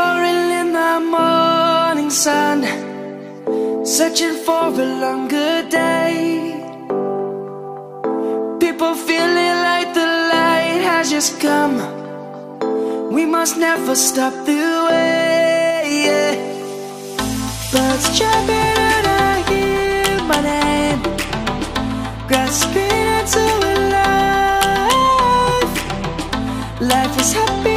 roaring in the morning sun Searching for a longer day. People feeling like the light has just come. We must never stop the way yeah. Birds chirping and I hear my name Grasping into a life Life is happy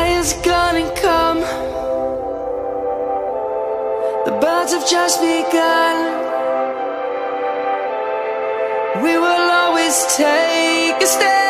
Lion's gonna come. The birds have just begun. We will always take a stand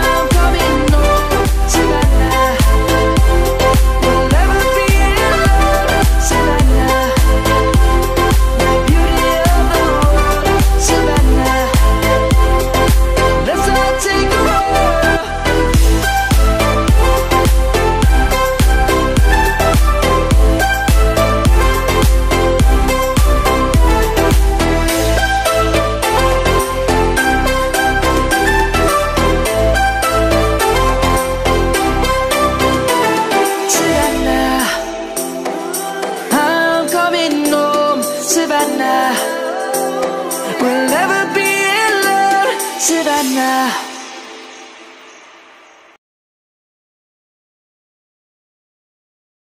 We'll